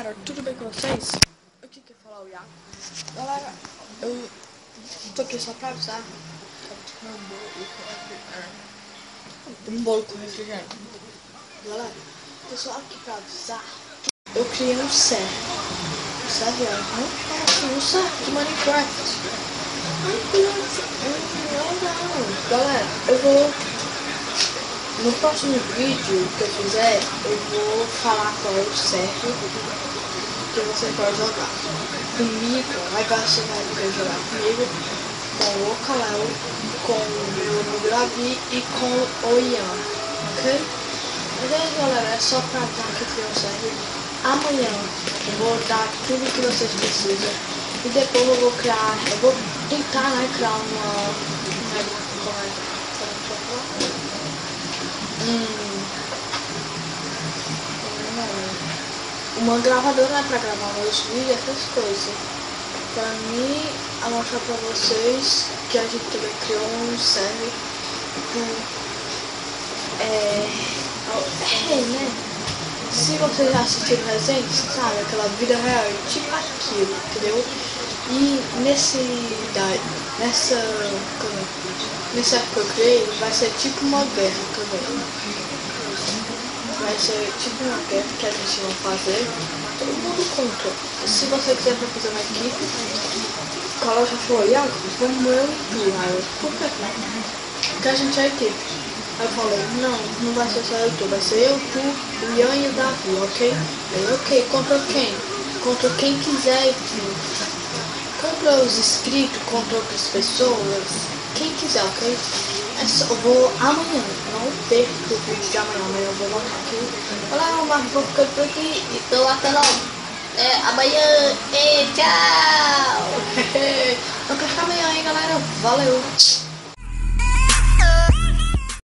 galera, tudo bem com vocês? Aqui quer falar o Iago. Galera, eu tô aqui só pra avisar. Um bolo com refrigerante. Galera, tô só aqui pra avisar. Eu criei um server. Um server, não fala um server de Minecraft. Não, galera, eu vou no próximo vídeo que eu fizer, eu vou falar qual é o server que você pode jogar. Comigo, aí você vai poder jogar comigo, com o Ocaléu, com o Davi e com o Ian, ok? Mas aí galera, é só pra dar que tem o server. Amanhã eu vou dar tudo que vocês precisam e depois eu vou criar, eu vou tentar né, criar uma, como é, como é, Hum. Uma gravadora né, para gravar meus vídeos, essas coisas. Para mim, a mostrar para vocês que a gente também criou um server é, é, né? Se vocês já assistiram Resident, sabe, aquela vida real, tipo aquilo, entendeu? E nesse, nessa, nessa época que eu criei, vai ser tipo uma guerra também. Vai ser tipo uma guerra que a gente vai fazer, todo mundo contra. Se você quiser pra fazer uma equipe, o Carol já falou, Iago, vamos eu e tu. Aí eu, por que? Porque a gente é equipe. Aí eu falei, não, não vai ser só eu tu, vai ser eu, tu, o Ian e o Davi, ok? Aí, ok, contra quem? Contra quem quiser, contra os inscritos, contra outras pessoas, quem quiser, ok? É só, eu vou amanhã, não perca o vídeo de amanhã, amanhã eu vou voltar aqui. Olá, mas vou ficando por aqui, então até lá. É, amanhã, e tchau! não ficar amanhã, hein, galera? Valeu!